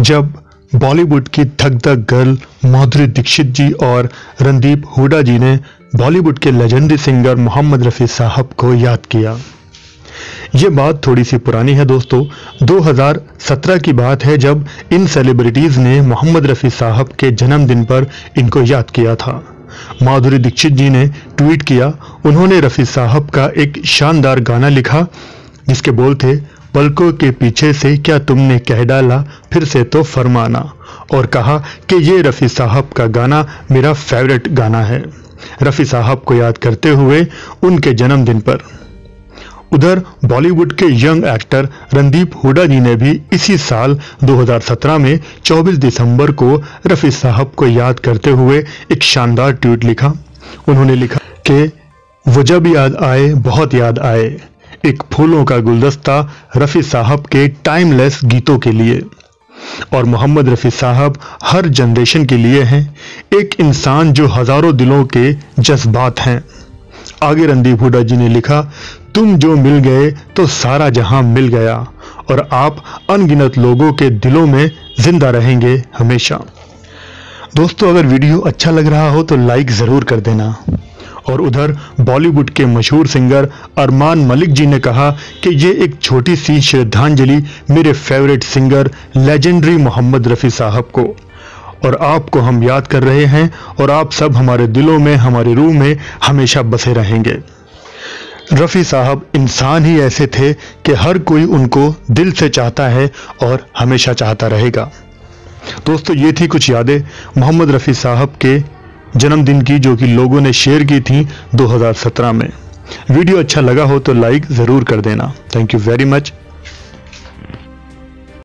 जब बॉलीवुड की धक धक गर्ल माधुरी दीक्षित जी और रणदीप हुडा जी ने बॉलीवुड के लेजेंडरी सिंगर मोहम्मद रफ़ी साहब को याद किया। ये बात थोड़ी सी पुरानी है दोस्तों। 2017 की बात है जब इन सेलिब्रिटीज़ ने मोहम्मद रफ़ी साहब के जन्मदिन पर इनको याद किया था। माधुरी दीक्षित जी ने ट्वीट किया, उन्होंने रफ़ी साहब का एक शानदार गाना लिखा, जिसके बोल थे पलकों के पीछे से क्या तुमने कह डाला? फिर से तो फरमाना और कहा कि ये रफ़ी साहब का गाना मेरा फेवरेट गाना है। रफ़ी साहब को याद करते हुए उनके जन्मदिन पर। उधर बॉलीवुड के यंग एक्टर रणदीप हुडा जी ने भी इसी साल 2017 में 24 दिसंबर को रफ़ी साहब को याद करते हुए एक शानदार ट्वीट लिखा। उन्होंने लिखा कि, वो जब याद आए, बहुत याद आए। एक फूलों का गुलदस्ता रफ़ी साहब के टाइमलेस गीतों के लिए। और मोहम्मद रफ़ी साहब हर जनरेशन के लिए हैं, एक इंसान जो हज़ारों दिलों के जज्बात हैं। आगे रणदीप हुडा जी ने लिखा, तुम जो मिल गए तो सारा जहाँ मिल गया, और आप अनगिनत लोगों के दिलों में ज़िंदा रहेंगे हमेशा। दोस्तों, अगर वीडियो अच्छा लग रहा हो तो लाइक ज़रूर कर देना। और उधर बॉलीवुड के मशहूर सिंगर अरमान मलिक जी ने कहा कि ये एक छोटी सी श्रद्धांजलि मेरे favourite singer legendary Mohammed Rafi साहब को। और आपको हम याद कर रहे हैं और आप सब हमारे दिलों में, हमारे रूह में हमेशा बसे रहेंगे। रफ़ी साहब इंसान ही ऐसे थे कि हर कोई उनको दिल से चाहता है और हमेशा चाहता रहेगा। दोस्तों, ये थी कुछ यादें मोहम्मद रफ़ी साहब के जन्मदिन की जो कि लोगों ने शेयर की थी 2017 में। वीडियो अच्छा लगा हो तो लाइक ज़रूर कर देना। Thank you very much